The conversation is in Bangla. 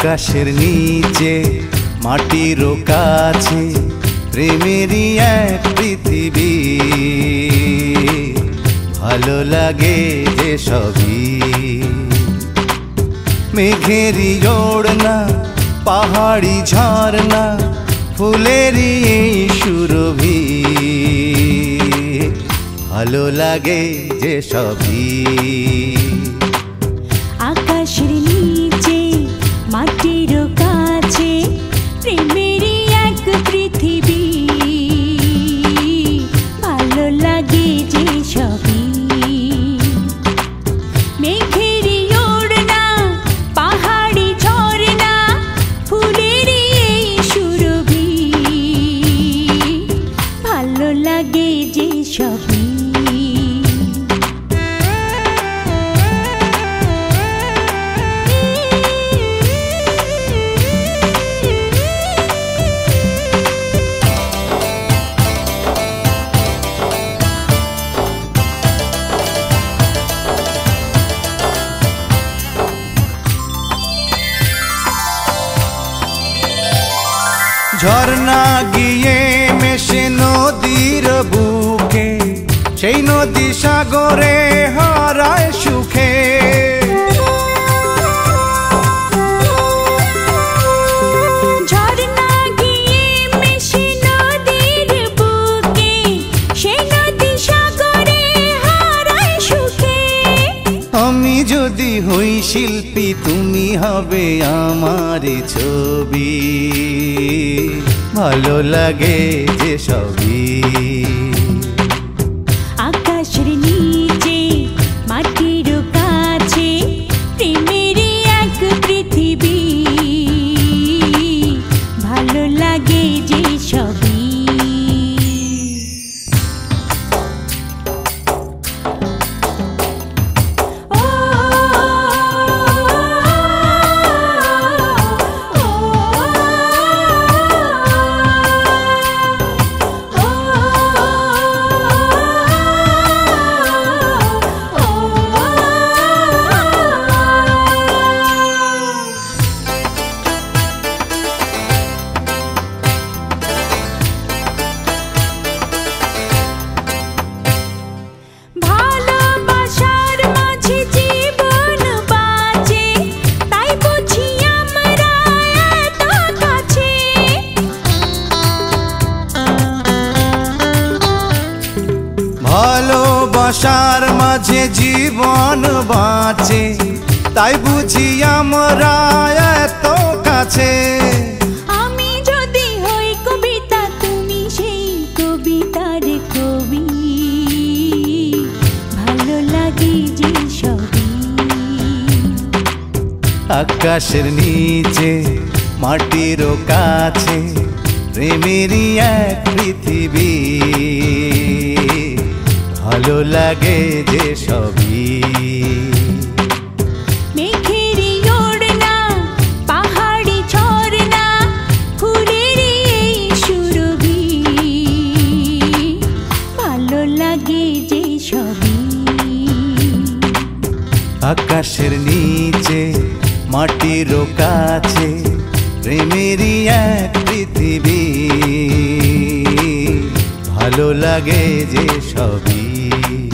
আকাশের নিচে, মাটির কাছে, প্রেমেরই এক পৃথিবী। ভালো লাগে যে সবই। মেঘেরই ওড়না, পাহাড়ি ঝর্ণা, ফুলেরই এই সুরভি। ভালো লাগে যে সবই। ঝর্ণা গিয়ে মেশে নদীর বুকে সেই নদী সাগরে হারায় সুখে। আমি যদি হই শিল্পী তুমি হবে আমার ছবি। ভালো লাগে যে সবই। ভালোবাসার মাঝে জীবন বাঁচে তাই বুঝি আমরা এত কাছে। আমি যদি হই কবিতা তুমি সেই কবিতার কবি। ভালো লাগে যে সবই। আকাশের নিচে মাটির কাছে প্রেমেরই এক পৃথিবী। ভালো লাগে যে সবই। আকাশের নিচে মাটির কাছে প্রেমেরই এক পৃথিবী। ভালো লাগে যে সবই। see.